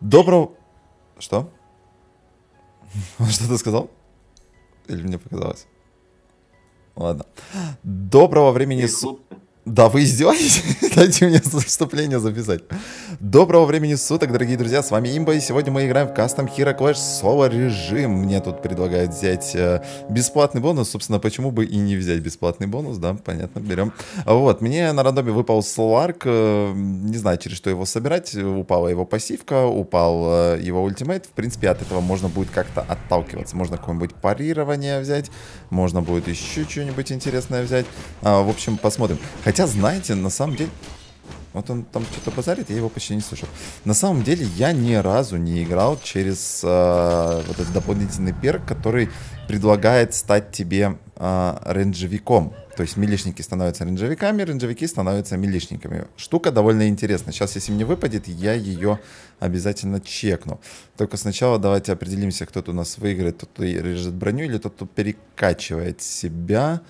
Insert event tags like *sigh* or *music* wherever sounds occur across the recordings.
Доброго... Что? *laughs* Что ты сказал? Или мне показалось? Ладно. Доброго времени суток. Да, вы издеваетесь? *laughs* Дайте мне вступление записать. Доброго времени суток, дорогие друзья, с вами Имба, и сегодня мы играем в Custom Hero Clash Solo режим. Мне тут предлагают взять э, бесплатный бонус, собственно, почему бы и не взять бесплатный бонус, да, понятно, берем. Вот, мне на рандоме выпал Сларк, э, не знаю, через что его собирать, упала его пассивка, упал э, его ультимейт, в принципе, от этого можно будет как-то отталкиваться, можно какое-нибудь парирование взять, можно будет еще что-нибудь интересное взять, а, в общем, посмотрим. Хотя Хотя, знаете, на самом деле... Вот он там что-то базарит, я его почти не слышал. На самом деле я ни разу не играл через э, вот этот дополнительный перк, который предлагает стать тебе э, рейнджевиком. То есть милишники становятся рейнджевиками, рейнджевики становятся милишниками. Штука довольно интересная. Сейчас, если мне выпадет, я ее обязательно чекну. Только сначала давайте определимся, кто тут у нас выиграет. Тот, кто режет броню или тот, кто перекачивает себя.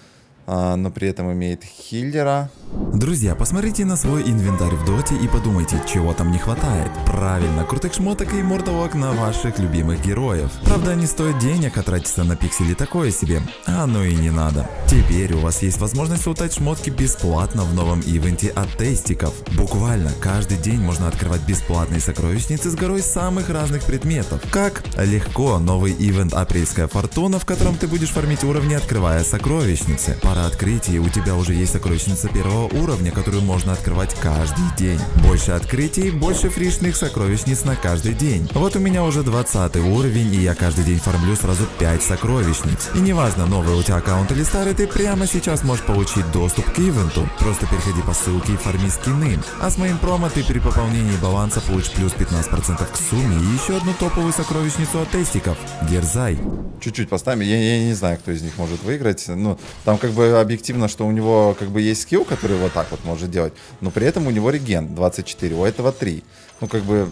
А, но при этом имеет хиллера. Друзья, посмотрите на свой инвентарь в доте и подумайте, чего там не хватает. Правильно, крутых шмоток и мордовок на ваших любимых героев. Правда, они стоят денег, а тратиться на пиксели такое себе. А ну и не надо. Теперь у вас есть возможность лутать шмотки бесплатно в новом ивенте от тестиков. Буквально каждый день можно открывать бесплатные сокровищницы с горой самых разных предметов. Как? Легко, новый ивент Апрельская Фортуна, в котором ты будешь фармить уровни, открывая сокровищницы. Пора пара открытий, у тебя уже есть сокровищница первого уровня, которую можно открывать каждый день. Больше открытий, больше фришных сокровищниц на каждый день. Вот у меня уже 20 уровень, и я каждый день фармлю сразу 5 сокровищниц. И неважно, новый у тебя аккаунт или старый, ты прямо сейчас можешь получить доступ к ивенту. Просто переходи по ссылке и фарми скины. А с моим промо ты при пополнении баланса получишь плюс 15% к сумме и еще одну топовую сокровищницу от тестиков. Дерзай. Чуть-чуть поставим, я, я не знаю, кто из них может выиграть. Ну, там как бы объективно, что у него как бы есть скилл, который вот так вот может делать, но при этом у него реген 24, у этого 3. Ну, как бы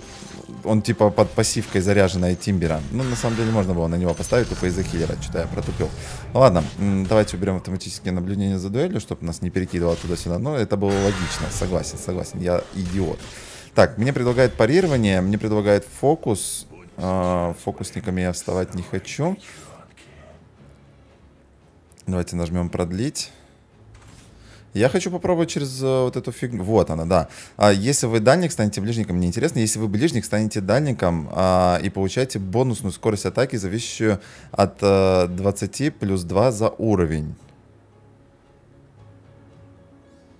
он типа под пассивкой заряженная Тимбера. Ну, на самом деле можно было на него поставить тупо из-за киллера, что-то я протупил. Ну, ладно, давайте уберем автоматические наблюдения за дуэлью, чтобы нас не перекидывало туда-сюда. Но это было логично, согласен, согласен, я идиот. Так, мне предлагают парирование, мне предлагают фокус. Э, фокусниками я вставать не хочу. Давайте нажмем продлить. Я хочу попробовать через uh, вот эту фигню. Вот она, да. А если вы дальник, станете ближником, мне интересно. Если вы ближник, станете дальником а, и получаете бонусную скорость атаки, зависящую от а, э, 20 плюс 2 за уровень.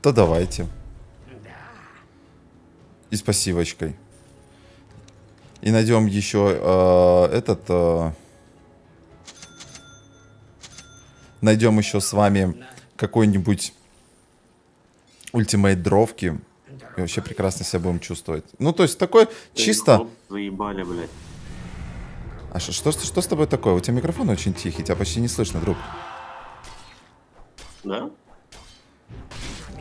То давайте. И с пассивочкой. И найдем еще э, этот... Э, найдем еще с вами какой-нибудь ультимейт дровки. И вообще прекрасно себя будем чувствовать. Ну, то есть такой чисто... Заебали, блядь. А что, что, что с тобой такое? У тебя микрофон очень тихий, тебя почти не слышно, друг. Да?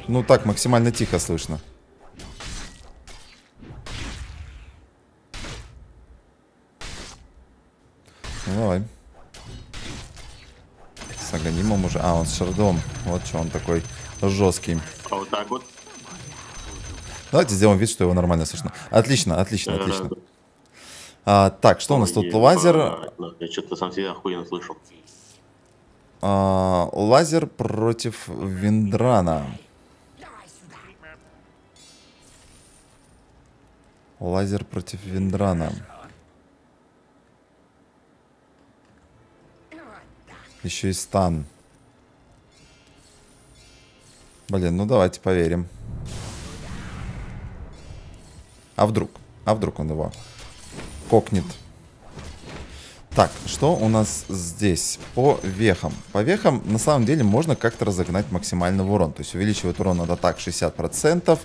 Ну так, максимально тихо слышно. Ну, давай с аганимом уже. А, он с шардом. Вот что он такой жесткий. А вот так вот? Давайте сделаем вид, что его нормально слышно. Отлично, отлично, отлично. А, так, что у нас тут? Лазер... Я что-то сам себя охуенно слышал. А, лазер против Виндрана. Лазер против Виндрана. Еще и стан. Блин, ну давайте поверим. А вдруг? А вдруг он его кокнет? Так, что у нас здесь по вехам? По вехам, на самом деле, можно как-то разогнать максимальный урон. То есть увеличивать урон надо так 60%.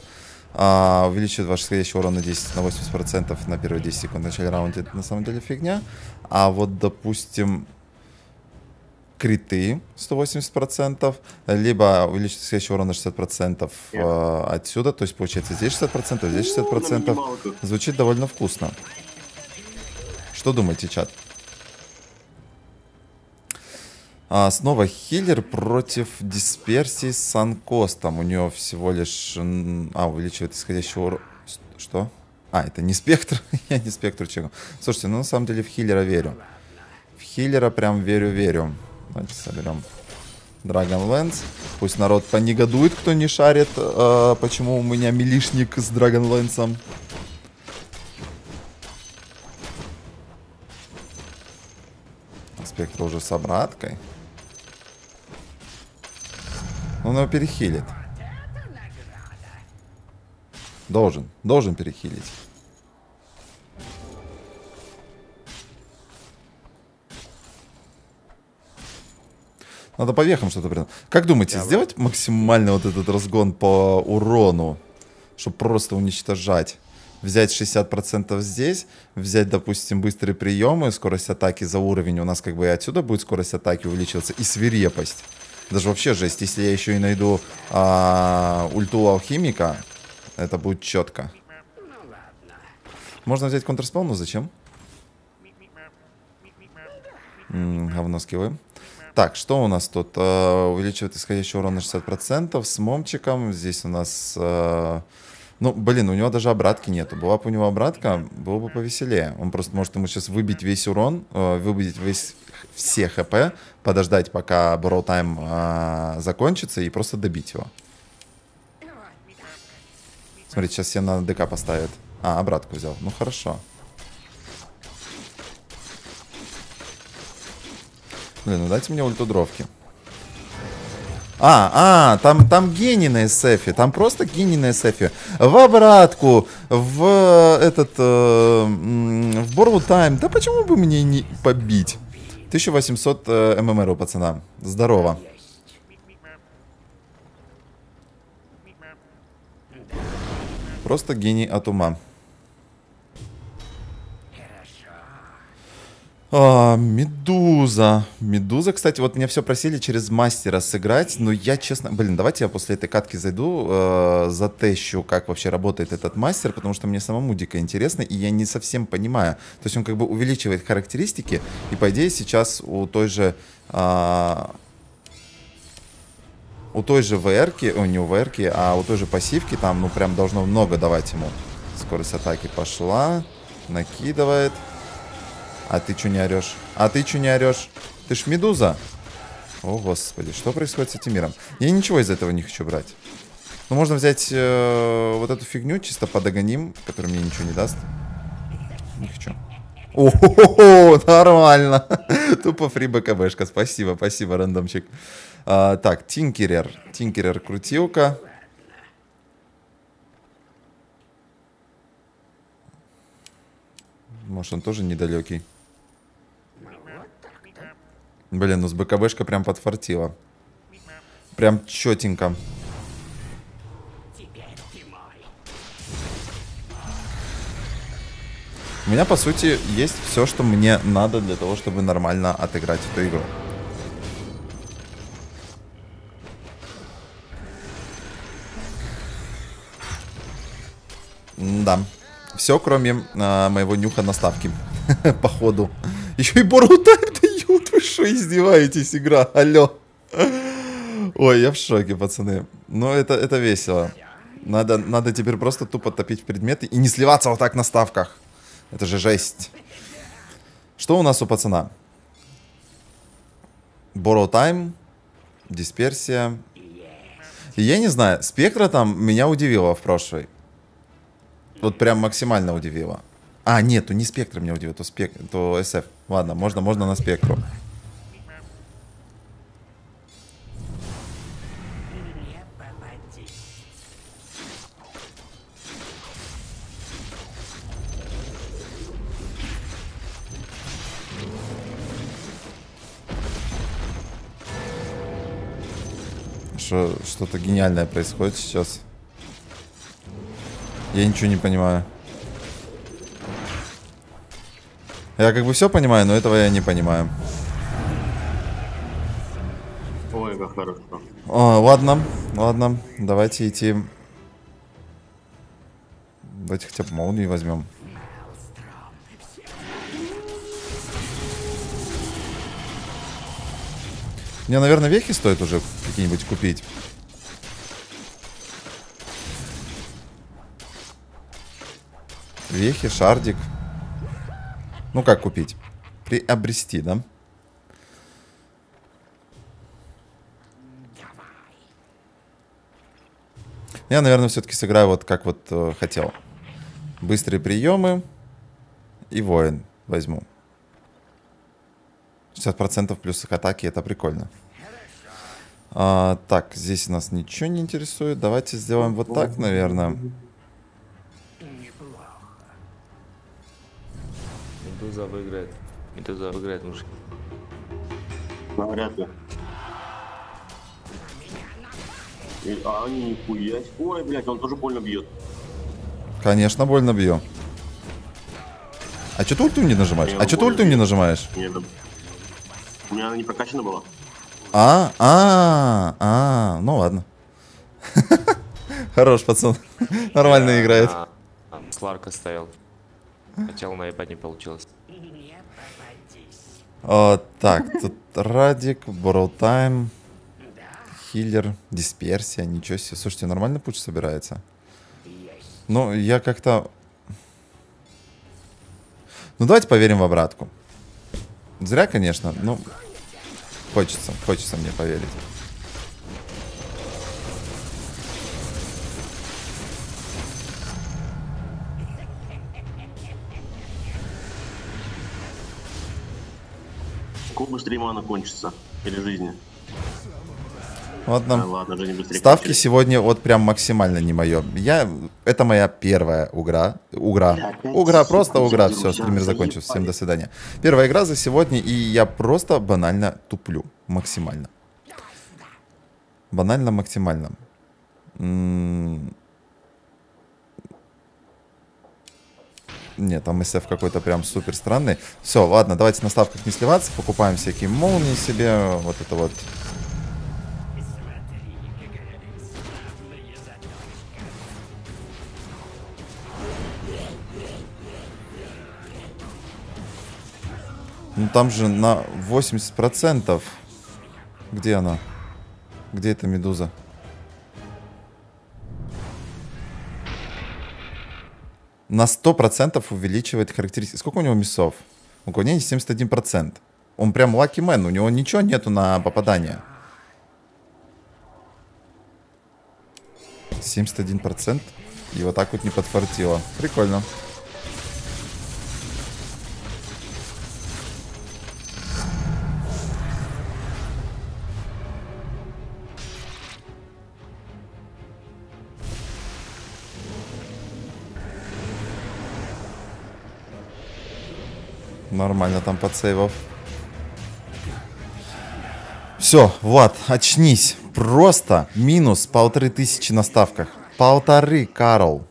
А, увеличивает ваш исходящий урон на 10 на 80% на первые 10 секунд в начале раунда. Это на самом деле фигня. А вот, допустим, криты 180%, либо увеличить следующий урон на 60% э, отсюда, то есть получается здесь 60%, здесь 60%. Ну, Звучит довольно вкусно. Что думаете, чат? А, снова хиллер против дисперсии с санкостом. У него всего лишь... А, увеличивает исходящий урон... Что? А, это не спектр. *laughs* Я не спектр чекал. Слушайте, ну на самом деле в хиллера верю. В хиллера прям верю-верю. Давайте соберем Dragon Lance. Пусть народ понегодует, кто не шарит, э, почему у меня милишник с Dragon Lance. Спектр уже с обраткой. Он его перехилит. Должен. Должен перехилить. Надо по вехам что-то придумать. Как думаете, Давай. сделать максимально вот этот разгон по урону? Чтобы просто уничтожать. Взять 60% здесь, взять, допустим, быстрые приемы, скорость атаки за уровень. У нас как бы и отсюда будет скорость атаки увеличиваться. И свирепость. Даже вообще жесть. Если я еще и найду а, ульту алхимика, это будет четко. Можно взять контрспел, но зачем? М -м, говно скиллы. Так, что у нас тут? Uh, увеличивает исходящий урон на 60% с момчиком. Здесь у нас... Uh, ну, блин, у него даже обратки нету. Была бы у него обратка, было бы повеселее. Он просто может ему сейчас выбить весь урон, uh, выбить весь, все хп, подождать, пока Borrow Time закончится, и просто добить его. Смотрите, сейчас все на ДК поставят. А, обратку взял. Ну, хорошо. Блин, ну дайте мне ультудровки. А, а, там, там гений на SF, там просто гений на SF. В обратку, в этот, э, в Борву Тайм. Да почему бы мне не побить? 1800 э, ММР у пацана. Здорово. Просто гений от ума. А, Медуза. Медуза, кстати, вот меня все просили через мастера сыграть, но я честно... Блин, давайте я после этой катки зайду, э, затещу, как вообще работает этот мастер, потому что мне самому дико интересно, и я не совсем понимаю. То есть он как бы увеличивает характеристики, и по идее сейчас у той же... Э, у той же VR, о, не у VR, а у той же пассивки там, ну, прям должно много давать ему. Скорость атаки пошла, накидывает. А ты что не орешь? А ты что не орешь? Ты ж медуза. О, господи, что происходит с этим миром? Я ничего из этого не хочу брать. Ну, можно взять э, вот эту фигню, чисто подогоним, которая мне ничего не даст. Не хочу. О, нормально. *laughs* Тупо фри БКБшка. Спасибо, спасибо, рандомчик. А, так, Тинкерер. Тинкерер крутилка. Может, он тоже недалекий. Блин, ну с БКБшка прям подфартила. Прям четенько. У меня, по сути, есть все, что мне надо для того, чтобы нормально отыграть эту игру. Да. Все, кроме а, моего нюха наставки. *laughs* Походу. Еще и Бору тайм дают. Вы что, издеваетесь, игра? Алло. Ой, я в шоке, пацаны. Но это, это весело. Надо, надо теперь просто тупо топить предметы и не сливаться вот так на ставках. Это же жесть. Что у нас у пацана? Borrow time, дисперсия. Я не знаю, спектра там меня удивила в прошлой. Вот прям максимально удивила. А, нет, то не спектр меня удивил, то, спек... то SF. Ладно, можно, можно на спектру. Что-то гениальное происходит сейчас. Я ничего не понимаю. Я как бы все понимаю, но этого я не понимаю. Ой, как хорошо. О, ладно, ладно, давайте идти. Давайте хотя бы молнию возьмем. Мне, наверное, вехи стоит уже какие-нибудь купить. Доспехи, шардик. Ну, как купить? Приобрести, да? Я, наверное, все-таки сыграю вот как вот э, хотел. Быстрые приемы и воин возьму. 60% плюс их атаки, это прикольно. А, так, здесь нас ничего не интересует. Давайте сделаем вот так, наверное. Медуза выиграет. Медуза выиграет, мужики. Ну, вряд ли. И- а они нихуя. Ой, блядь, он тоже больно бьет. Конечно, больно бью. А что ты ульту не нажимаешь? А что ты ульту не нажимаешь? Да- У меня она не прокачана была. А, а, а, ну ладно. *laughs* Хорош, пацан. *laughs* Нормально играет. А, а, Сларка стоял. Хотел наебать, не получилось. А, так, тут Радик, Time, Хиллер, Дисперсия, ничего себе. Слушайте, нормально путь собирается? Ну, я как-то... Ну, давайте поверим в обратку. Зря, конечно, но хочется, хочется мне поверить. Сколько быстрее мана кончится? Или жизни? А, Ладно. ладно, жизнь быстрее Ставки кончились. сегодня вот прям максимально не мое. Я... Это моя первая угра. Угра. Угра, просто угра. Все, стример закончился. Всем до свидания. Первая игра за сегодня, и я просто банально туплю. Максимально. Банально максимально. М. Нет, там SF какой-то прям супер странный. Все, ладно, давайте на ставках не сливаться. Покупаем всякие молнии себе. Вот это вот. Ну там же на 80%. Где она? Где эта медуза? На 100% увеличивает характеристики. Сколько у него мясов? Уклонение 71%. Он прям лаки мэн, у него ничего нету на попадание. 71%. И вот так вот не подфартило. Прикольно. Нормально там подсейвов. Все, Влад, очнись. Просто минус полторы тысячи на ставках. Полторы, Карл.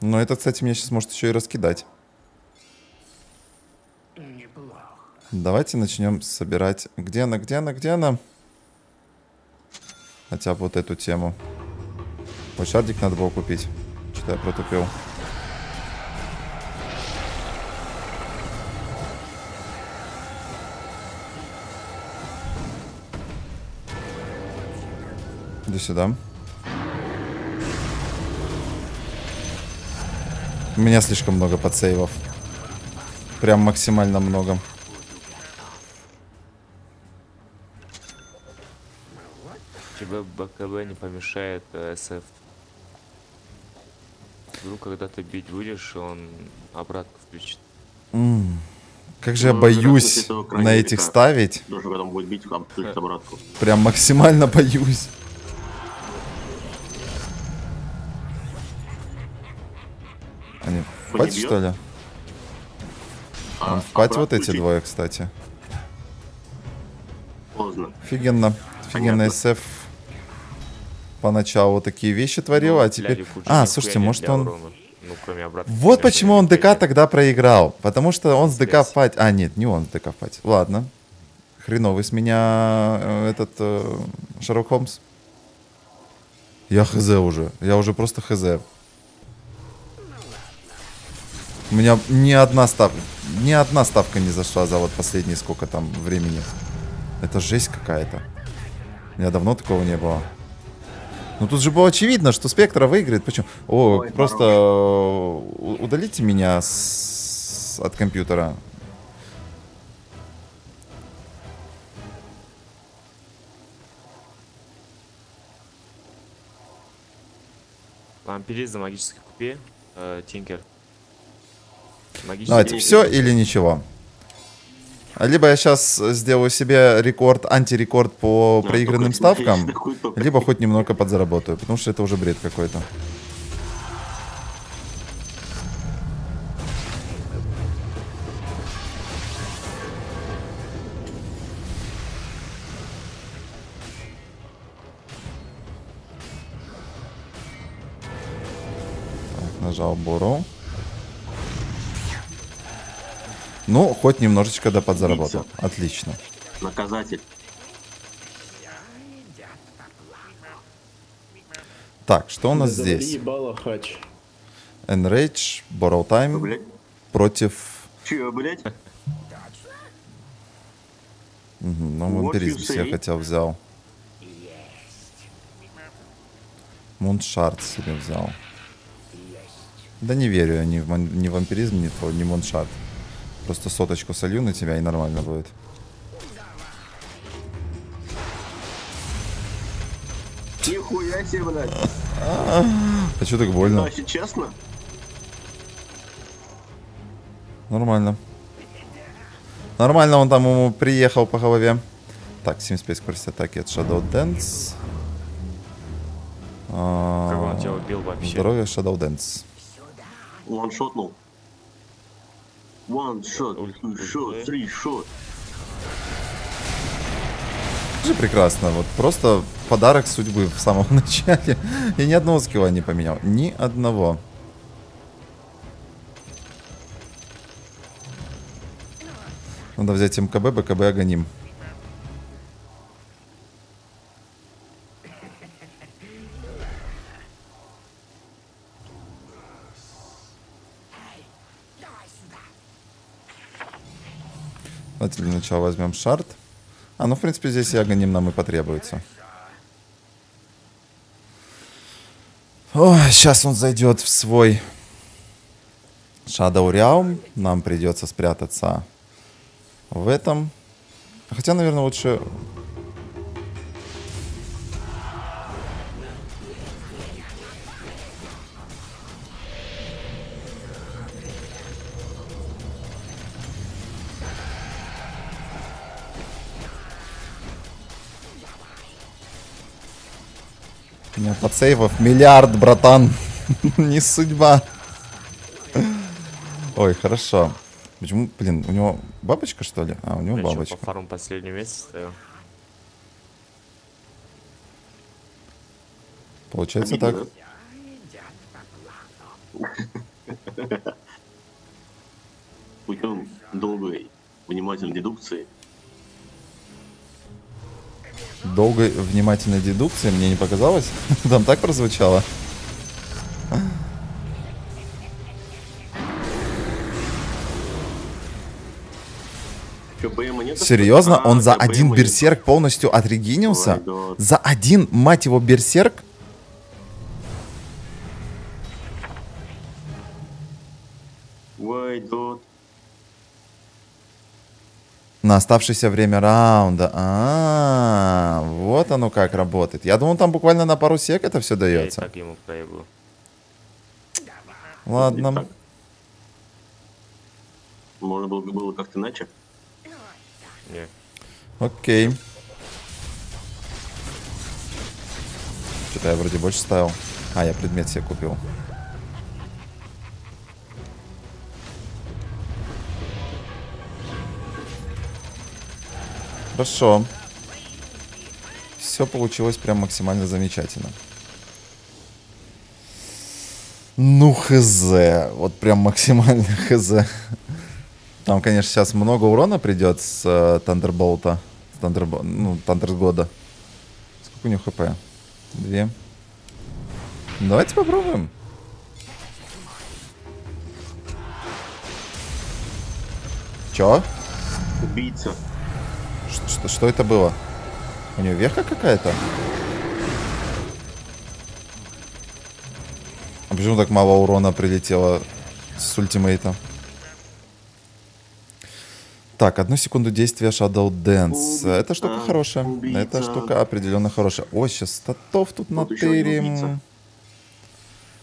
Но это, кстати, меня сейчас может еще и раскидать. Давайте начнем собирать. Где она, где она, где она? Хотя бы вот эту тему. Вот шардик надо было купить. Что-то я протупил. Иди сюда. У меня слишком много подсейвов. Прям максимально много. Тебе БКБ не помешает э, СФ. Вдруг, когда ты бить будешь, он обратно включит. Как же я Ну, боюсь на этих ставить. Прям максимально *laughs* боюсь. Они в пати, что ли? А, Он в пати вот эти двое, кстати. Поздно. Офигенно. Офигенно. SF поначалу такие вещи творил, а теперь... Ляди Фуджи А, слушайте, может он... Ну, кроме обратного. Вот почему он ДК тогда проиграл. Потому что он с ДК в пати... А, нет, не он с ДК в пати. Ладно. Хреновый с меня э, этот э, Шерлок Холмс. Я хз уже. Я уже просто хз. У меня ни одна ставка, ни одна ставка не зашла за вот последние сколько там времени. Это жесть какая-то. У меня давно такого не было. Ну тут же было очевидно, что Спектра выиграет. Почему? О, Ой, просто э, удалите меня с- от компьютера. Вампиризм, магической купе, э, Тинкер. Давайте, все или ничего. Либо я сейчас сделаю себе рекорд, антирекорд по Да, проигранным *laughs* только смотри, ставкам, либо хоть немного подзаработаю, потому что это уже бред какой-то. Так, нажал Бору. Ну, хоть немножечко да подзаработал. Отлично. Наказатель. Так, что у нас здесь? ебало, хач. Enrage, Borrow Time блядь? против... Че, блядь? Мгм, Ну, вампиризм say? хотел взял. Муншард себе взял. Да не верю я ни в, ни в вампиризм, ни, в- ни в Муншард. Просто соточку солью на тебя и нормально будет. Нихуя себе, блядь. А что так больно? Значит, честно? Нормально. Нормально он там ему приехал по голове. Так, 75 скорость атаки от Shadow Dance. А, Как он тебя убил вообще? Здоровье Shadow Dance. Ваншотнул. One shot, two shot, three shot. же прекрасно. Вот просто подарок судьбы в самом *laughs* начале. Я ни одного скилла не поменял. Ни одного. Надо взять МКБ, БКБ агоним. Давайте для начала возьмем шарт. А, ну, в принципе, здесь и агоним нам и потребуется. Ой, сейчас он зайдет в свой Shadow Realm. Нам придется спрятаться в этом. Хотя, наверное, лучше... У меня подсейвов миллиард, братан. *laughs* Не судьба. Ой, хорошо. Почему, блин, у него бабочка, что ли? А, у него Я бабочка. по фарму последний месяц. Получается Обидно, так. Путем долгой внимательной дедукции Долгой внимательной дедукции мне не показалось. *laughs* Там так прозвучало. Серьезно? Он за один берсерк полностью отрегинился? За один, мать его, берсерк? На оставшееся время раунда. А, вот оно как работает. Я думал, там буквально на пару сек это все Я и дается. так ему проебу. Ладно. Так. Можно было, было как-то иначе. Не. Окей. Что-то я вроде больше ставил. А, я предмет себе купил. Хорошо. Все получилось прям максимально замечательно. Ну, хз. Вот прям максимально *laughs* хз. Там, конечно, сейчас много урона придет с э, Тандерболта. С Тандербо... Ну, Тандергода. Сколько у него хп? Две. Давайте попробуем. Чё? Убийца. Что, что это было? У него веха какая-то? Почему так мало урона прилетело с ультимейта? Так, одну секунду действия Shadow Dance. Эта штука хорошая. убийца. Эта штука определенно хорошая. Ой, сейчас статов тут Вот натырим.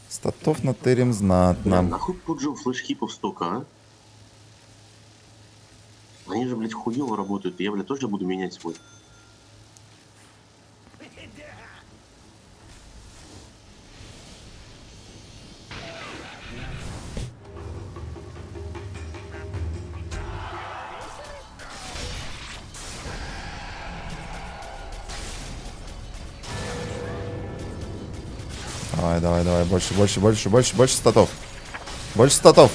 Статов натырим знатно. нахуй пуджил флешхипов столько, а? Они же, блядь, хуево работают, и я, блядь, тоже буду менять свой. Давай, давай, давай. Больше, больше, больше, больше, больше статов. Больше статов.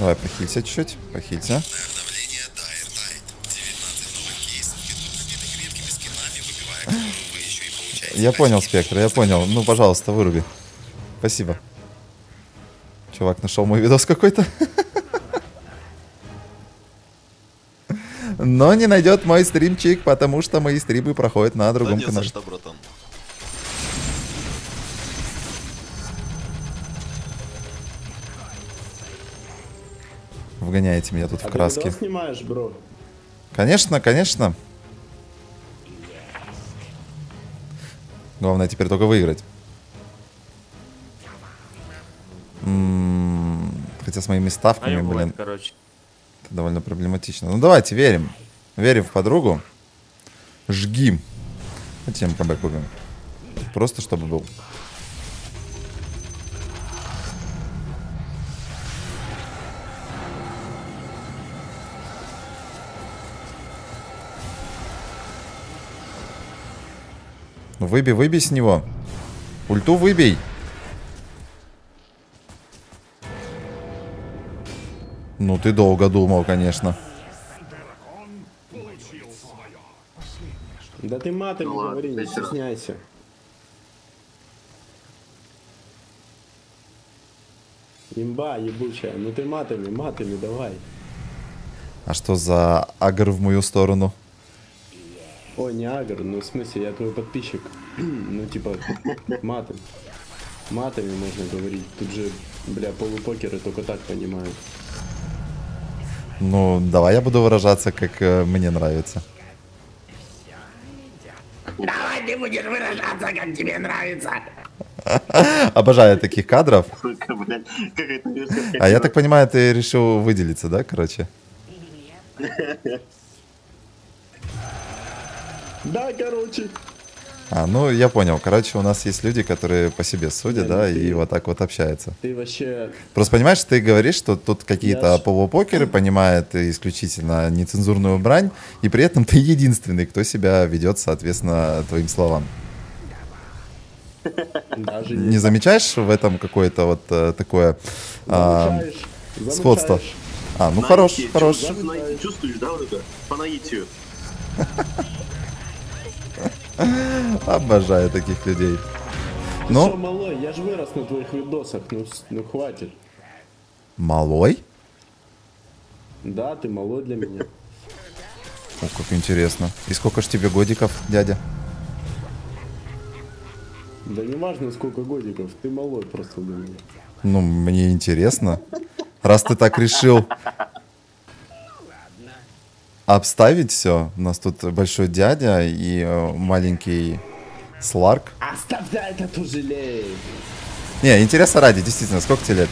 Давай, похилься чуть-чуть. Похилься. Обновление Dire Knight. 19 новых кейсов, идут редкими скинами, выбивая, которую вы еще и получаете. Я понял, Спектр, я понял. Ну, пожалуйста, выруби. Спасибо. Чувак нашел мой видос какой-то. *laughs* Но не найдет мой стримчик, потому что мои стримы проходят на другом канале. Вгоняете меня тут А в краски. ты снимаешь, бро? Конечно, конечно. Главное теперь только выиграть. М, Хотя с моими А ставками, я блин, короче. это довольно проблематично. Ну давайте, верим. Верим в подругу. Жги. Давайте МКБ купим. Просто чтобы был. Ну, Выбей, выбей с него. Ульту выбей. Ну, ты долго думал, конечно. Да ты матами Ну говори, не стесняйся. Имба ебучая, ну ты матами, матами давай. А что за агр в мою сторону? Ой, не агр, ну в смысле, я твой подписчик. *clears throat* ну типа, матами. Матами можно говорить. Тут же, бля, полупокеры только так понимают. Ну, давай я буду выражаться, как э, мне нравится. Давай ты будешь выражаться, как тебе нравится. *laughs* Обожаю таких кадров. *laughs* А я так понимаю, ты решил выделиться, да, короче? *laughs* Да, короче. А, ну, я понял. Короче, у нас есть люди, которые по себе судят, Да, да, ты- и вот так вот общаются. Ты вообще... Просто понимаешь, ты говоришь, что тут какие-то ж- полупокеры понимают исключительно нецензурную брань, и при этом ты единственный, кто себя ведет, соответственно, твоим словам. Даже Не замечаешь в этом какое-то вот э, такое а, замечаешь, сходство? А, ну Наитие, хорош, хорош. Чувствуешь, да, вот это? По наитию. *laughs* Обожаю таких людей. Ну, шо, малой, я же вырос на твоих видосах, ну, ну хватит. малой? Да, ты малой для меня. О, как интересно. И сколько ж тебе годиков, дядя? Да не важно сколько годиков, ты малой просто для меня. Ну, мне интересно. Раз ты так решил обставить все, у нас тут большой дядя и э, маленький Сларк. Оставь да это тужелей. Не, интересно ради, действительно, сколько тебе лет?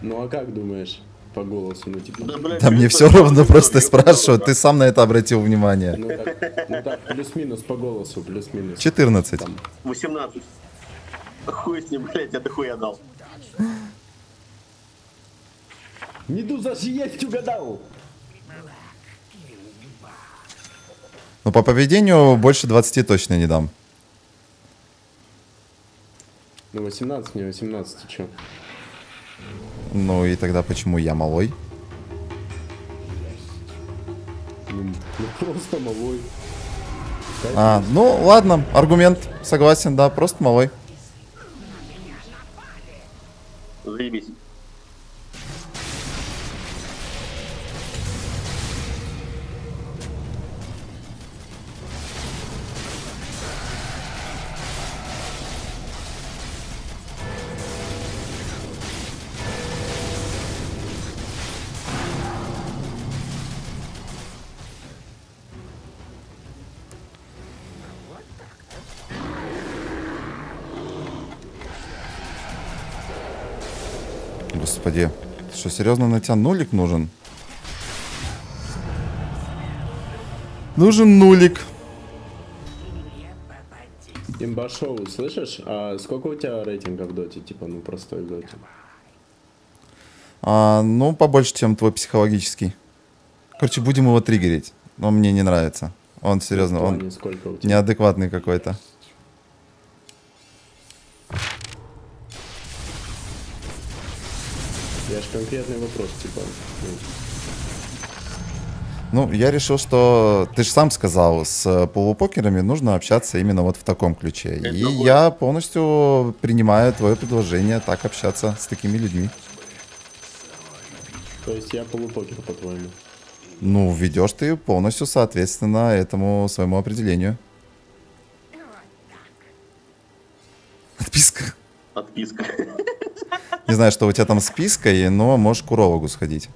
Ну а как думаешь по голосу? Ну типа, Да, блядь, Да мне все равно, просто сорок, спрашиваю, да. ты сам на это обратил внимание. ну так, ну так, плюс-минус по голосу, плюс-минус. 14. Там, 18. Хуй с ним, блядь, я дохуя дал. Медуза же есть, угадал! Ну, по поведению больше 20 точно не дам. Ну 18, мне 18, ты чё? Ну и тогда почему я малой? Ну просто малой. А, ну ладно, аргумент, согласен, да, просто малой. Заебись. Серьезно на тебя нулик нужен? Нужен нулик. Имба шоу, слышишь? А сколько у тебя рейтинга в доте? Типа, ну простой в доте. А, ну, побольше, чем твой психологический. Короче, будем его триггерить. Он мне не нравится. Он серьезно, он неадекватный какой-то. Я ж конкретный вопрос, типа. ну, Ну, я решил, что ты же сам сказал, с э, полупокерами нужно общаться именно вот в таком ключе. И другое. я полностью принимаю твое предложение так общаться с такими людьми. То есть я полупокер, по-твоему. Ну, ведешь ты полностью соответственно этому своему определению. Отписка. Отписка. Не знаю, что у тебя там с пиской, но можешь к урологу сходить.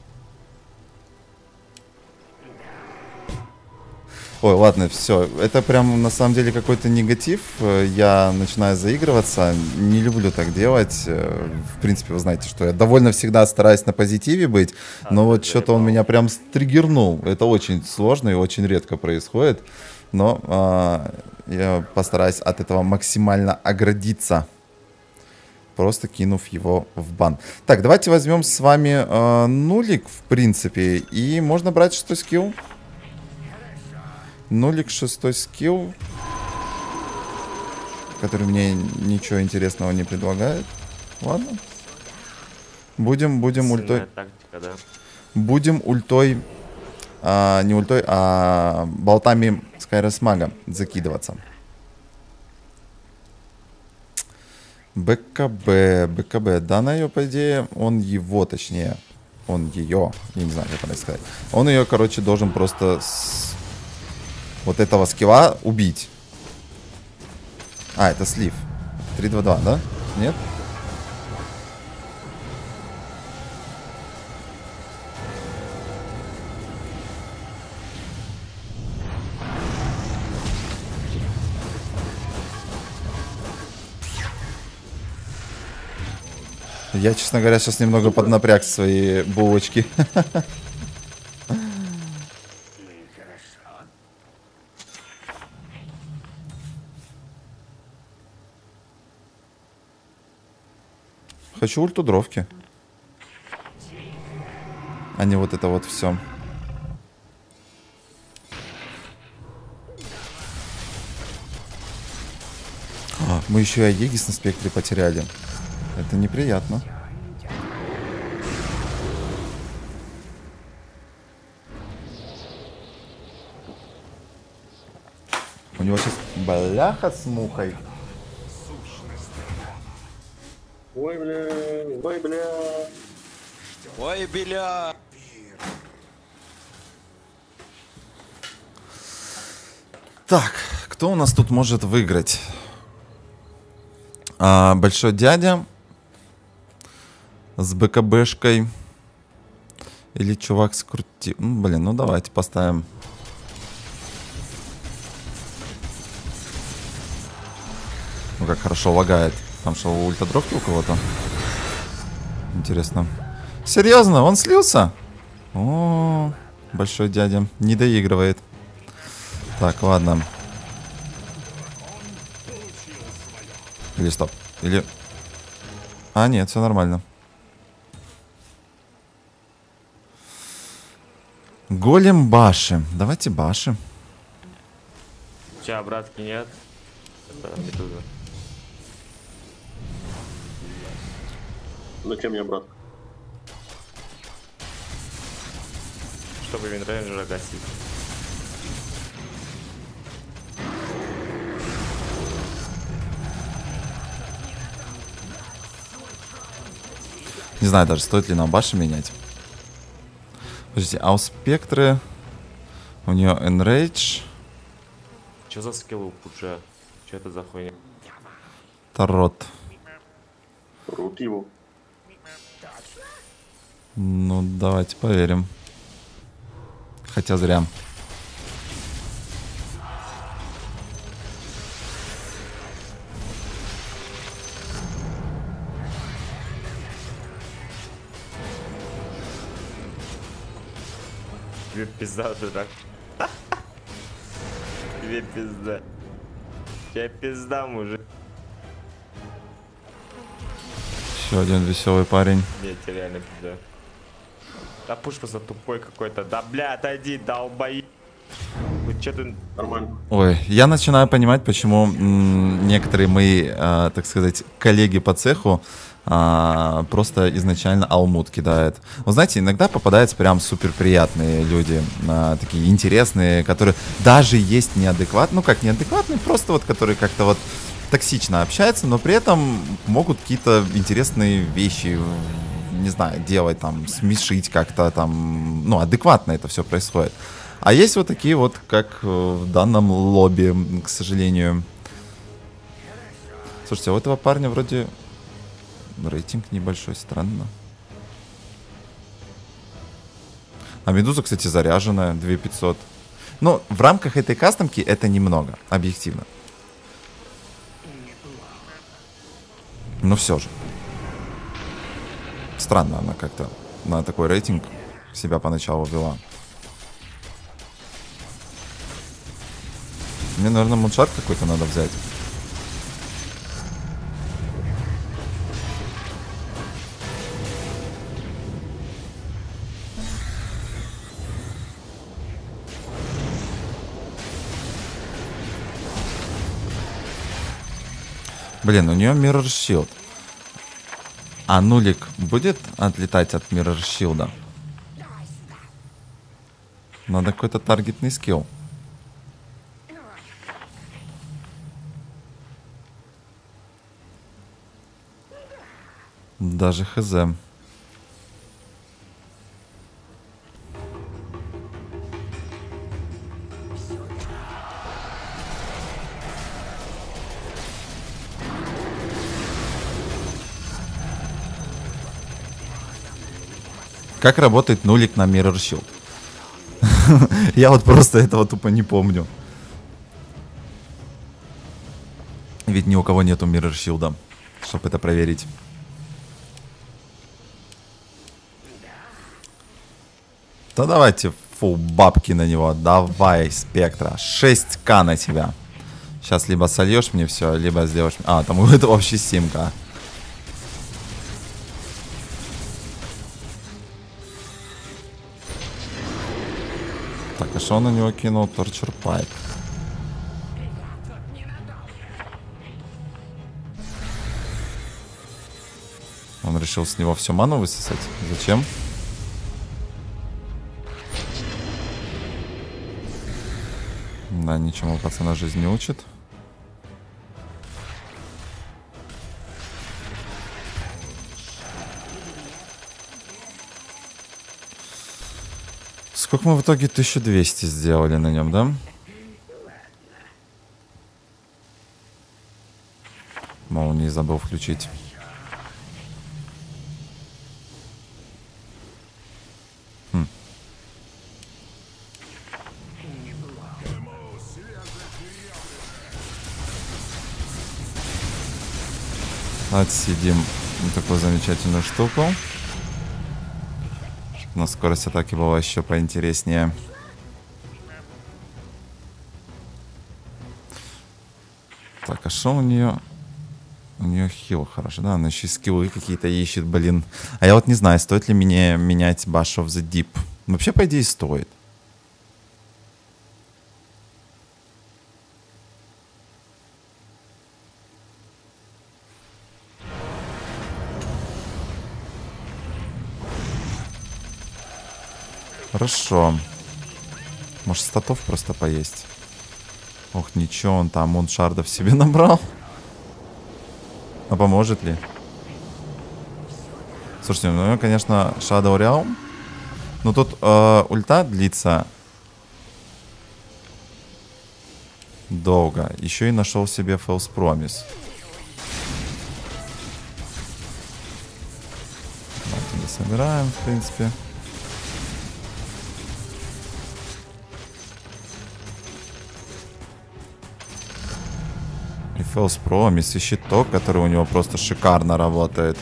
Ой, ладно, все. Это прям на самом деле какой-то негатив. Э, Я начинаю заигрываться. Не люблю так делать. Э, В принципе, вы знаете, что я довольно всегда стараюсь на позитиве быть. Но вот что-то он меня прям стригернул. Это очень сложно и очень редко происходит. Но а, я постараюсь от этого максимально оградиться просто кинув его в бан. Так, давайте возьмем с вами э, нулик, в принципе, и можно брать шестой скилл. Нулик, шестой скилл, который мне ничего интересного не предлагает. Ладно. Будем, будем ультой, тактика, да. будем ультой, а, не ультой, а болтами Скайрос Мага закидываться. БКБ, БКБ. Да, на ее, по идее, он его, точнее, он ее, я не знаю, как это сказать. Он ее, короче, должен просто с вот этого скилла убить. А, это слив. 3-2-2, да? Нет? Я, честно говоря, сейчас немного поднапряг свои булочки. Хочу ульту дровки. А не вот это вот все. Мы еще и Аегис на спектре потеряли. Это неприятно. Него сейчас бляха с мухой. Ой, бля, ой, бля. Ой, бля. Так, кто у нас тут может выиграть? А, большой дядя с БКБшкой или чувак с крути... Ну, блин, ну давайте поставим. Ну как хорошо лагает. Там что, ультрадровки у кого-то? Интересно. Серьезно, он слился? О, большой дядя не доигрывает. Так, ладно. Или стоп. Или... А, нет, все нормально. Голем Баши. Давайте Баши. У тебя обратки нет? Зачем мне брат? Чтобы винрейнджера гасить. Не знаю даже, стоит ли нам Баши менять. Подождите, а у Спектры... У нее Enrage, Че за скилл у Пуджа? Че это за хуйня? Тарот. Рут его. Ну, давайте поверим. Хотя зря. Тебе пизда, дурак. Тебе пизда. Тебе пизда, мужик. Еще один веселый парень. Нет, реально пизда. Да пуш просто тупой какой-то. Да бля, отойди, долбои. Чё ты... Нормально. Ой, я начинаю понимать, почему некоторые мои, а, так сказать, коллеги по цеху а, просто изначально алмут кидают. Вы знаете, иногда попадаются прям супер приятные люди, а, такие интересные, которые даже есть неадекватные, ну как неадекватные, просто вот которые как-то вот токсично общаются, но при этом могут какие-то интересные вещи, не знаю, делать там, смешить как-то там, ну адекватно это все происходит. А есть вот такие вот, как э, в данном лобби, к сожалению. Слушайте, а у этого парня вроде рейтинг небольшой, странно. А медуза, кстати, заряженная, 2500. Но в рамках этой кастомки это немного, объективно. Но все же. Странно она как-то на такой рейтинг себя поначалу вела. Мне, наверное, муншарт какой-то надо взять. Блин, у нее Mirror Shield. А нулик будет отлетать от Mirror Shield? Надо какой-то таргетный скилл. Даже хз. Как работает нулик на Mirror Shield? *laughs* Я вот просто этого тупо не помню. Ведь ни у кого нету Mirror Shield, чтобы это проверить. Да давайте фу бабки на него. Давай, спектра. 6к на тебя. Сейчас либо сольешь мне все, либо сделаешь... А, там *laughs* это вообще 7к. А что он на него кинул? Торчер пайп. Он решил с него всю ману высосать. Зачем? Да, ничему пацана жизнь не учит. Сколько мы в итоге 1200 сделали на нем, да? Молнии забыл включить. Хм. Отсидим вот такую замечательную штуку. На скорость атаки была еще поинтереснее. Так, а что у нее? У нее хил хорошо, да? Она еще и скиллы какие-то ищет, блин. А я вот не знаю, стоит ли мне менять Bash of the Deep. Вообще, по идее, стоит. Хорошо. Может, статов просто поесть? Ох, ничего, он там муншардов себе *laughs* набрал. А поможет ли? Слушайте, ну, конечно, Shadow Realm. Но тут э, ульта длится долго. Еще и нашел себе False Promise. Давайте собираем, в принципе. False Promise, и щиток, который у него просто шикарно работает.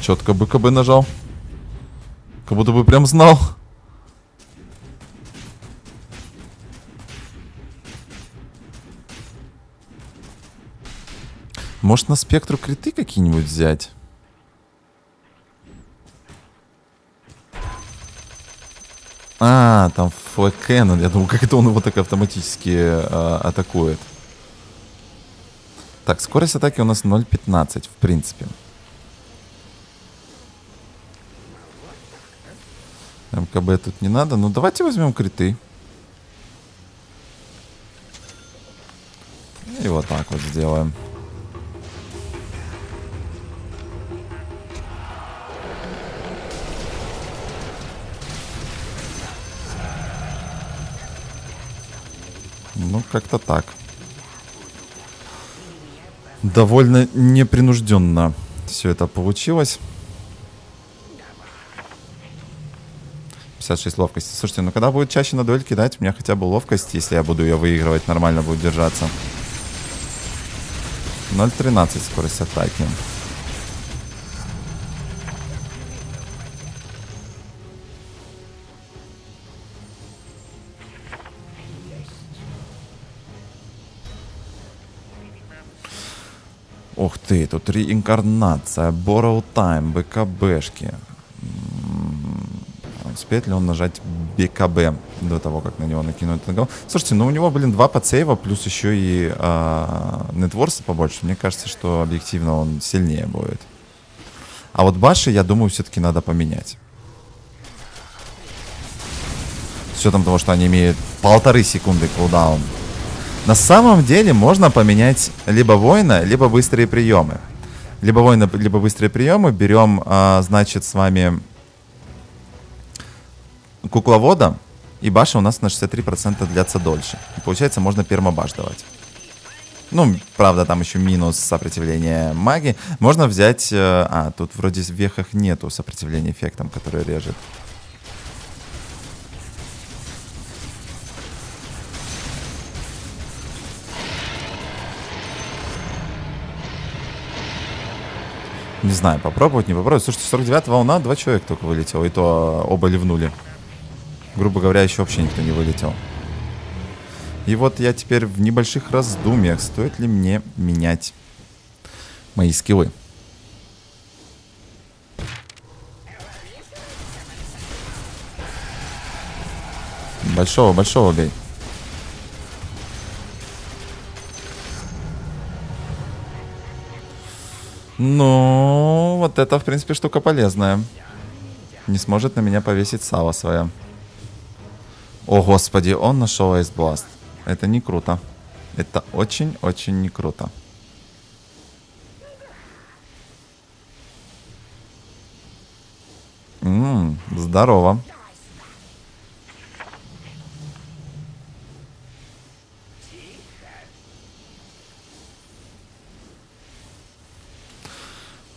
четко БКБ нажал. Как будто бы прям знал. Может на спектру криты какие-нибудь взять? А, там флэкэнон. Я думал, как это он его так автоматически э, атакует. Так, скорость атаки у нас 0.15, в принципе. МКБ тут не надо. Ну, давайте возьмем криты. И вот так вот сделаем. Ну, как-то так. Довольно непринужденно все это получилось. 56 ловкости. Слушайте, ну когда будет чаще на дуэль кидать, у меня хотя бы ловкость, если я буду ее выигрывать, нормально будет держаться. 0.13 скорость атаки. Ух ты, тут реинкарнация, Borrow Time, БКБшки. Успеет ли он нажать БКБ до того, как на него накинуть гол? Слушайте, ну у него, блин, два подсейва, плюс еще и нетворса побольше. Мне кажется, что объективно он сильнее будет. А вот Баши, я думаю, все-таки надо поменять. С учетом того, что они имеют полторы секунды кулдаун. На самом деле можно поменять либо воина, либо быстрые приемы. Либо воина, либо быстрые приемы. Берем, а, значит, с вами кукловода, и баша у нас на 63% длятся дольше. И получается, можно пермобаш давать. Ну, правда, там еще минус сопротивление маги. Можно взять... Э, а, тут вроде в вехах нету сопротивления эффектам, который режет. Не знаю, попробовать, не попробовать. Слушайте, 49 волна, два человека только вылетело, и то оба ливнули. Грубо говоря, еще вообще никто не вылетел. И вот я теперь в небольших раздумьях, стоит ли мне менять мои скиллы. Большого, большого бей. Ну, вот это, в принципе, штука полезная. Не сможет на меня повесить Сава своя. О, господи, он нашел Blast. Это не круто. Это очень-очень не круто. Ммм, здорово.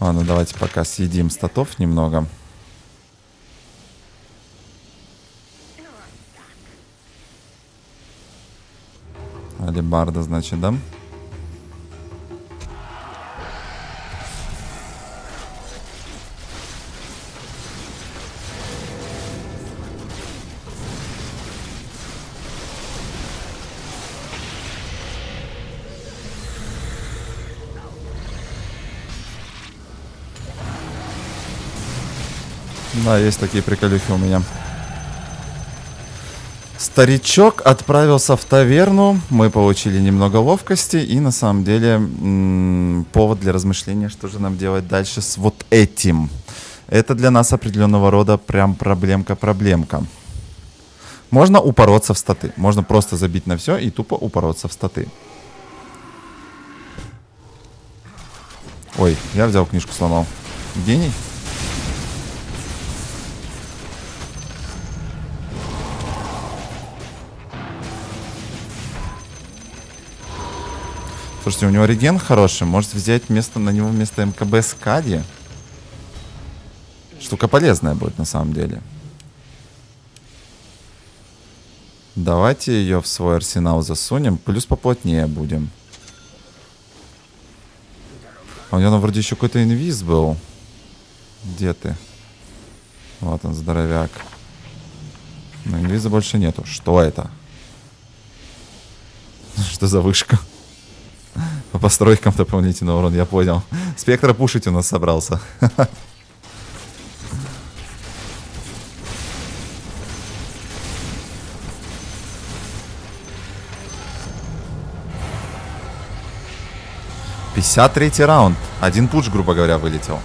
Ладно, давайте пока съедим статов немного. Алибарда, значит, да? Да, есть такие приколюхи у меня. Старичок отправился в таверну, мы получили немного ловкости и на самом деле повод для размышления, что же нам делать дальше с вот этим. Это для нас определенного рода прям проблемка-проблемка. Можно упороться в статы, можно просто забить на все и тупо упороться в статы. Ой, я взял книжку, сломал. Гений. Слушайте, у него реген хороший. Может взять место на него вместо МКБ Скади? Штука полезная будет на самом деле. Давайте ее в свой арсенал засунем. Плюс поплотнее будем. А у него вроде еще какой-то инвиз был. Где ты? Вот он, здоровяк. Но инвиза больше нету. Что это? *laughs* Что за вышка? По постройкам дополнительный урон, я понял. Спектра пушить у нас собрался. Пятьдесят третий раунд. Один пуш, грубо говоря, вылетел.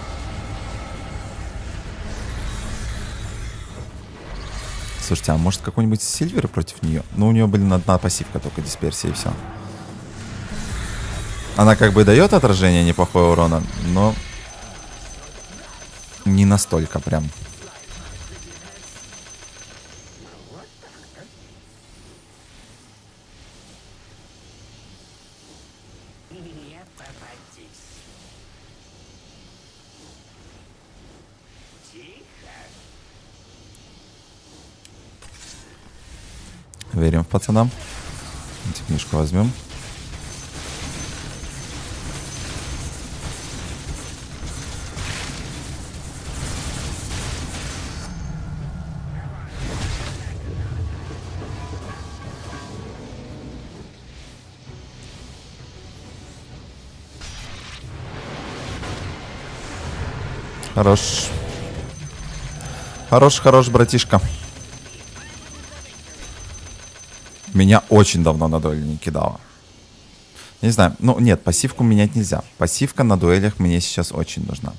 Слушайте, а может какой-нибудь Сильвер против нее? Ну, у нее, блин, одна пассивка только дисперсия и все. Она как бы дает отражение неплохого урона, но не настолько прям. Верим в пацанам. Эти книжку возьмем. Хорош. Хорош, хорош, братишка. Меня очень давно на дуэли не кидало. Не знаю, ну нет, пассивку менять нельзя. Пассивка на дуэлях мне сейчас очень нужна.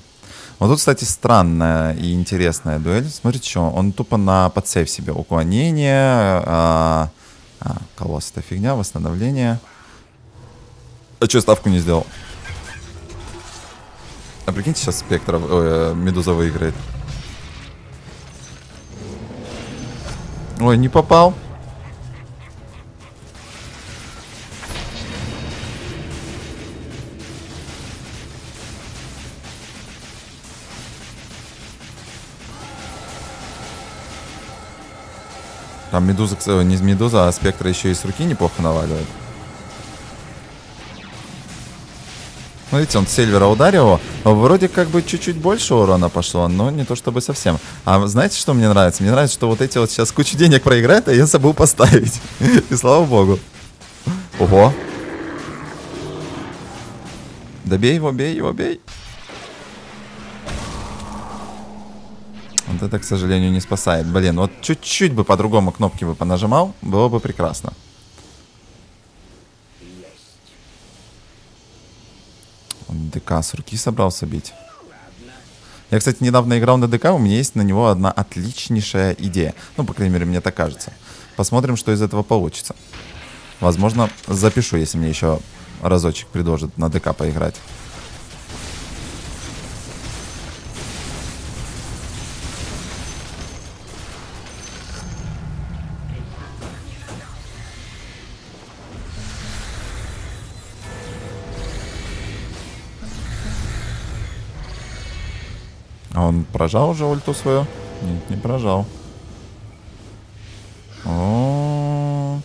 Вот тут, кстати, странная и интересная дуэль. Смотрите, что он тупо на подсейв себе уклонение, а, а, колосс это фигня, восстановление. А что ставку не сделал? А прикиньте, сейчас Спектр, э, Медуза выиграет. Ой, не попал. Там Медуза, кстати, не Медуза, а Спектра еще и с руки неплохо наваливает. Смотрите, он Сильвера ударил, вроде как бы чуть-чуть больше урона пошло, но не то чтобы совсем. А знаете, что мне нравится? Мне нравится, что вот эти вот сейчас кучу денег проиграют, а я забыл поставить. *laughs* И слава богу. Ого. Да бей его, бей его, бей. Вот это, к сожалению, не спасает. Блин, вот чуть-чуть бы по-другому кнопки бы понажимал, было бы прекрасно. Он ДК с руки собрался бить. Я, кстати, недавно играл на ДК, у меня есть на него одна отличнейшая идея. Ну, по крайней мере, мне так кажется. Посмотрим, что из этого получится. Возможно, запишу, если мне еще разочек предложат на ДК поиграть. А он прожал уже ульту свою? Нет, не прожал. О,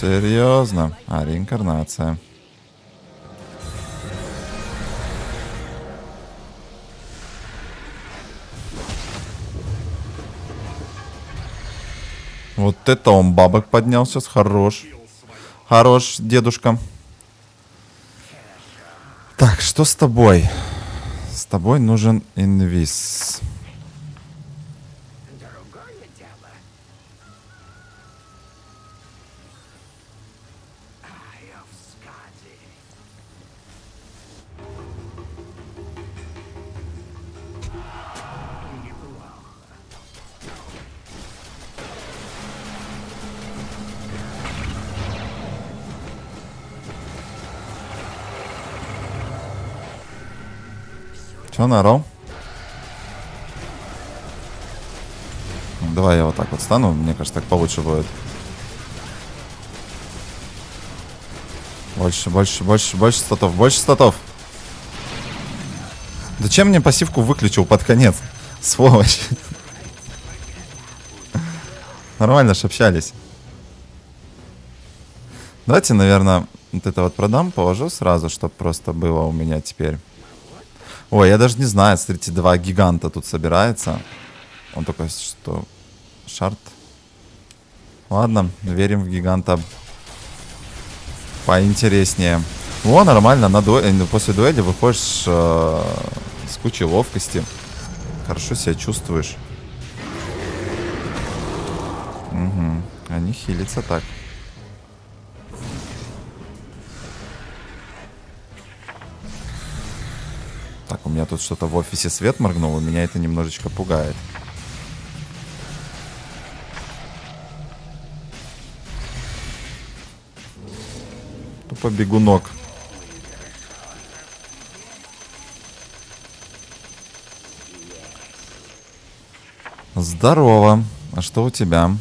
Серьезно? А, реинкарнация. Вот это он бабок поднял сейчас. Хорош. Хорош, дедушка. Что с тобой? С тобой нужен инвиз. Че наорал? Давай я вот так вот стану, мне кажется, так получше будет. Больше, больше, больше, больше статов, больше статов. Зачем мне пассивку выключил под конец? *laughs* Сволочь. Нормально ж общались. Давайте, наверное, Вот это вот продам, положу сразу, чтобы просто было у меня теперь. Ой, я даже не знаю, смотрите, два гиганта тут собирается. Он только что... Шарт. Ладно, верим в гиганта. Поинтереснее. О, нормально, на дуэ... э, после дуэли выходишь э, с кучей ловкости. Хорошо себя чувствуешь. Угу. Они хилятся так. Так, у меня тут что-то в офисе свет моргнул, и меня это немножечко пугает. Тупо бегунок. Здорово. А что у тебя?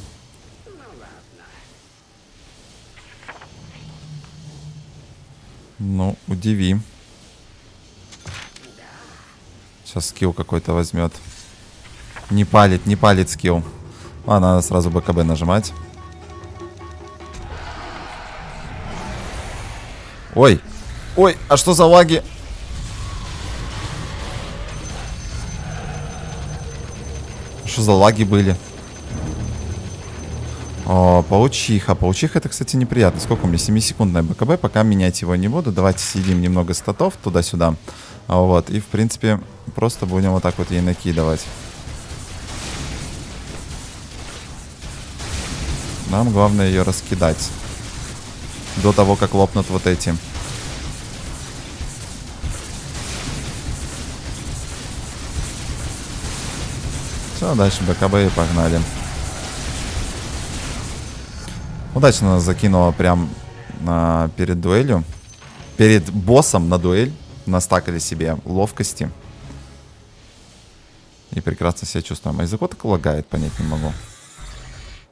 Ну, удиви. Сейчас скилл какой-то возьмет. Не палит, не палит скилл. Ладно, надо сразу БКБ нажимать. Ой, ой, а что за лаги? Что за лаги были? О, паучиха. Паучиха это, кстати, неприятно. Сколько у меня? 7-секундное БКБ. Пока менять его не буду. Давайте съедим немного статов туда-сюда. А Вот. И, в принципе, просто будем вот так вот ей накидывать. Нам главное ее раскидать. До того, как лопнут вот эти. Все, дальше БКБ и погнали. Удачно нас закинуло прям а, перед дуэлью. Перед боссом на дуэль настакали себе ловкости. И прекрасно себя чувствуем. А из-за так лагает, понять не могу.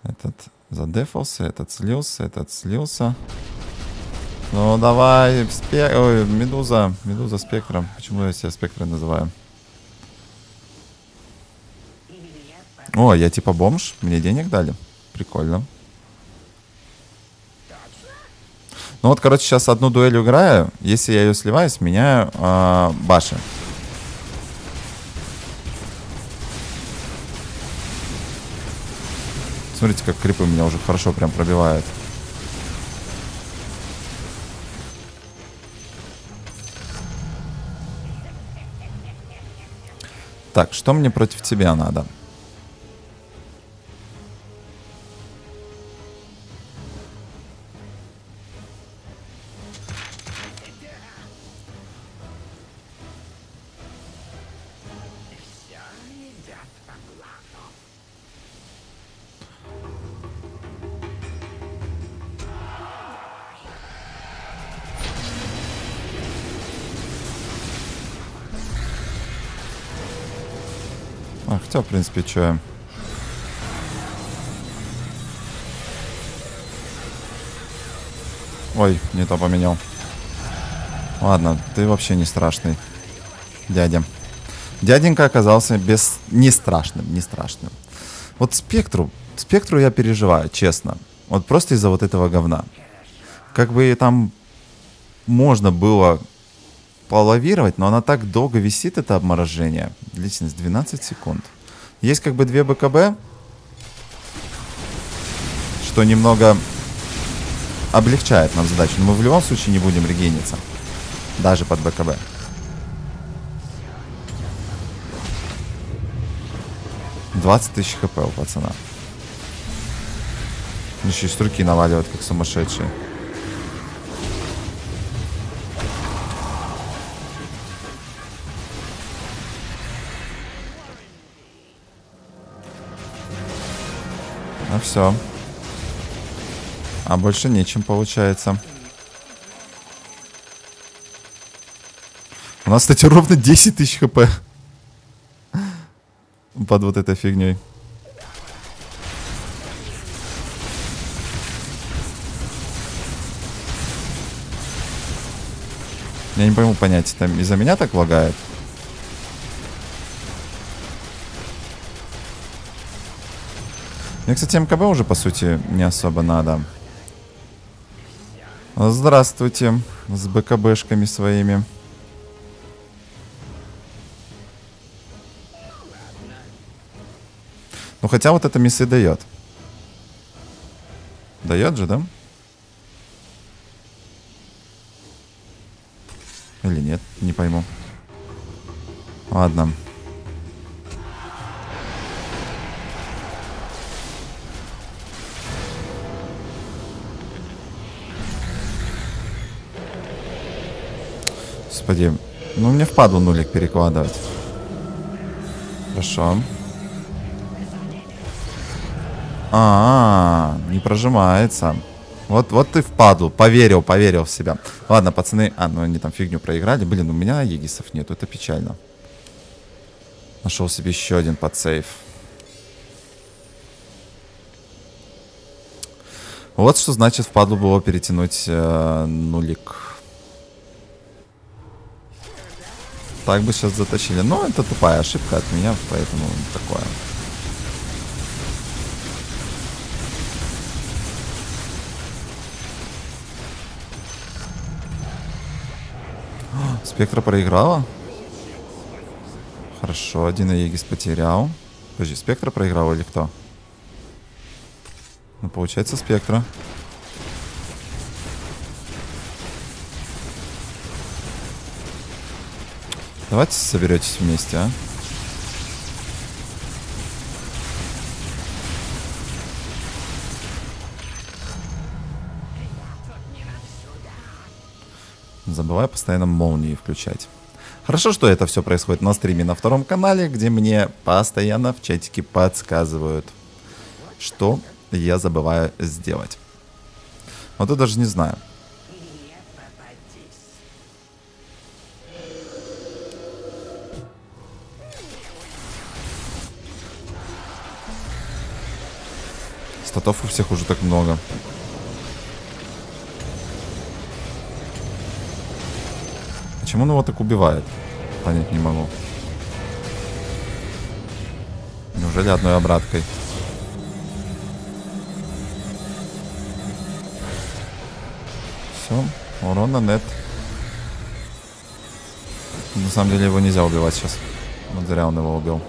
Этот задефался, этот слился, этот слился. Ну давай, спе... Ой, медуза, медуза спектром. Почему я себя спектром называю? О, я типа бомж, мне денег дали. Прикольно. Ну вот, короче, сейчас одну дуэль играю. Если я ее сливаюсь, меняю э, баши. Смотрите, как крипы меня уже хорошо прям пробивают. Так, что мне против тебя надо? В принципе, что... Ой, не то поменял. Ладно, ты вообще не страшный, дядя. Дяденька оказался без... не страшным, не страшным. Вот спектру, спектру я переживаю, честно. Вот просто из-за вот этого говна. Как бы там можно было полавировать, но она так долго висит, это обморожение. Длительность 12 секунд. Есть как бы две БКБ, что немного облегчает нам задачу. Но мы в любом случае не будем регениться. Даже под БКБ. Двадцать тысяч хп у пацана. Еще и с руки наваливают, как сумасшедшие. А все. А больше нечем получается. У нас, кстати, ровно 10 тысяч хп. Под вот этой фигней. Я не пойму понять, там из-за меня так лагает? Мне, кстати, МКБ уже, по сути, не особо надо. Здравствуйте. С БКБшками своими. Ну хотя вот это миссы дает. Дает же, да? Или нет, не пойму. Ладно. Господи, ну мне впадло нулик перекладывать. Хорошо. А, -а, -а не прожимается. Вот, вот ты впаду, поверил, поверил в себя. Ладно, пацаны, а, ну они там фигню проиграли. Блин, у меня егисов нету, это печально. Нашел себе еще один подсейв. Вот что значит впаду было перетянуть э, нулик. Так бы сейчас затащили. Но это тупая ошибка от меня, поэтому такое. *gasps* Спектра проиграла. Хорошо, один Аегис потерял. Подожди, Спектра проиграл или кто? Ну, получается, Спектра. Давайте соберетесь вместе, а? Забываю постоянно молнии включать. Хорошо, что это все происходит на стриме на втором канале, где мне постоянно в чатике подсказывают, что я забываю сделать. Вот я даже не знаю. Статов у всех уже так много. Почему он его так убивает? Понять не могу. Неужели одной обраткой? Все, урон на нет. На самом деле его нельзя убивать сейчас. Вот зря он его убил.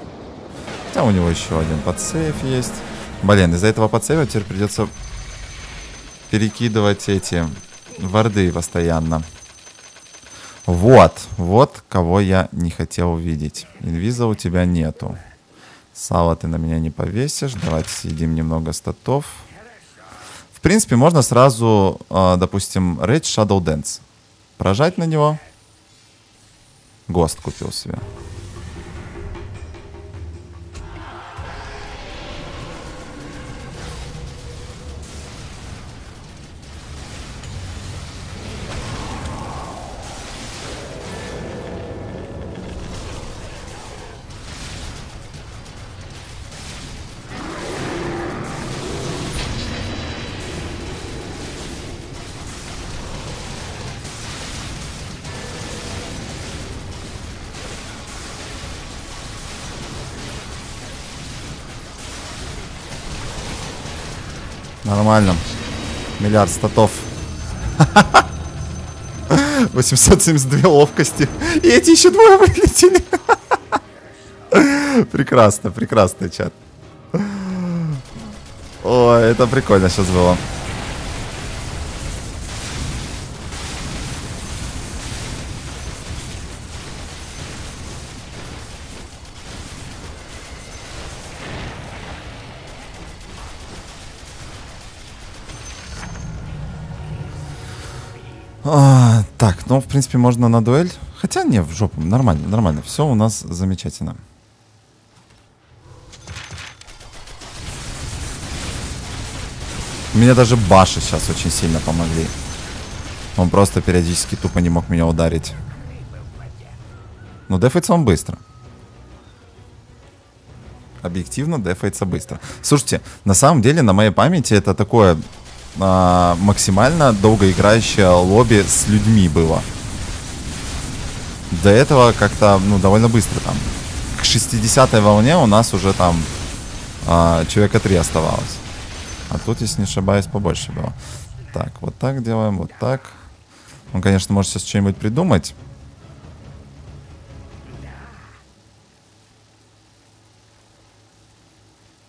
Хотя у него еще один подсейв есть. Блин, из-за этого подсейва теперь придется перекидывать эти варды постоянно. Вот, вот кого я не хотел увидеть. Инвиза у тебя нету. Сало ты на меня не повесишь. Давайте съедим немного статов. В принципе, можно сразу, э, допустим, Rage Shadow Dance. Прожать на него. Гост купил себе. Миллиард статов. *laughs* 872 ловкости. И эти еще двое вылетели. *laughs* прекрасно, прекрасно, чат. Ой, это прикольно сейчас было. В принципе, можно на дуэль. Хотя, не, в жопу. Нормально, нормально. Все у нас замечательно. Мне даже баши сейчас очень сильно помогли. Он просто периодически тупо не мог меня ударить. Но дефается он быстро. Объективно дефается быстро. Слушайте, на самом деле на моей памяти это такое а, максимально долгоиграющее лобби с людьми было. До этого как-то, ну, довольно быстро там. К 60-й волне у нас уже там а, человека три оставалось. А тут, если не ошибаюсь, побольше было. Так, вот так делаем, вот так. Он, конечно, может сейчас что-нибудь придумать.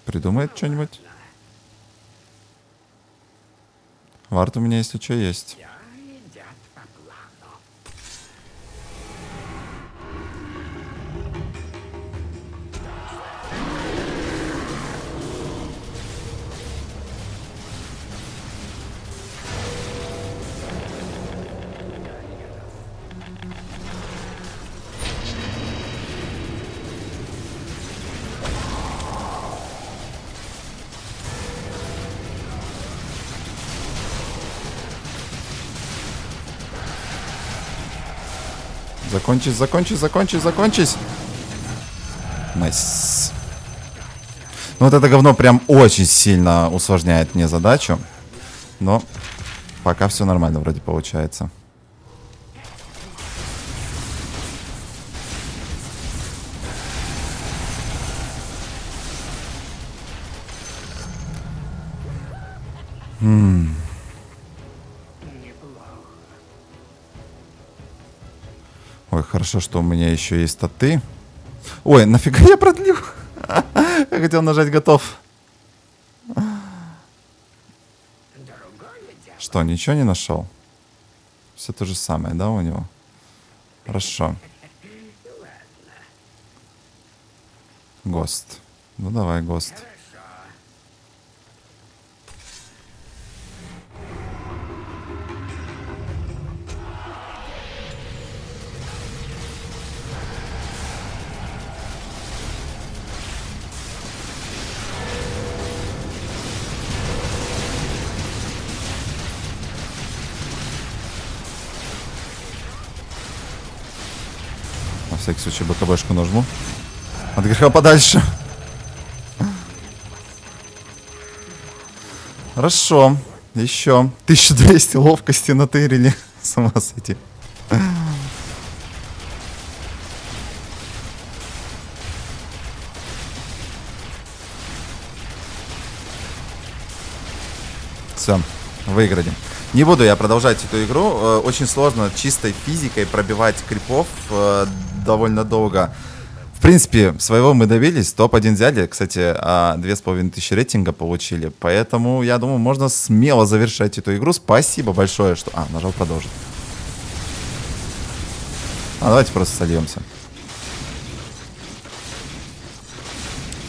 Придумает что-нибудь. Вард у меня, если что, есть. Закончись, закончись, закончись, закончись. Nice. Ну вот это говно прям очень сильно усложняет мне задачу. Но пока все нормально вроде получается. М хорошо, что у меня еще есть статы. Ой, нафига я продлил? *laughs* Я хотел нажать готов. Что, ничего не нашел? Все то же самое, да, у него? Хорошо. ГОСТ. Ну давай, ГОСТ. Всякий случай БКБшку нажму. От греха подальше. Хорошо. Еще. 1200 ловкости натырили. С ума сойти. Все, выиграли. Не буду я продолжать эту игру. Э, Очень сложно чистой физикой пробивать крипов э, довольно долго. В принципе, своего мы добились. Топ-1 взяли. Кстати, а, две с половиной тысячи рейтинга получили. Поэтому, я думаю, можно смело завершать эту игру. Спасибо большое, что... А, нажал продолжить. А, давайте просто сольемся.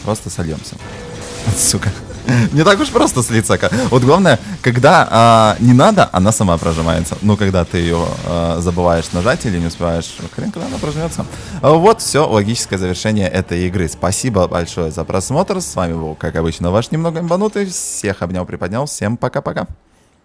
Просто сольемся. *laughs* Сука. *laughs* Не так уж просто слиться. Вот главное, когда а, не надо, она сама прожимается. Ну, когда ты ее а, забываешь нажать или не успеваешь, хрен когда она прожмется. Вот все, логическое завершение этой игры. Спасибо большое за просмотр. С вами был, как обычно, ваш немного имбанутый. Всех обнял, приподнял. Всем пока-пока.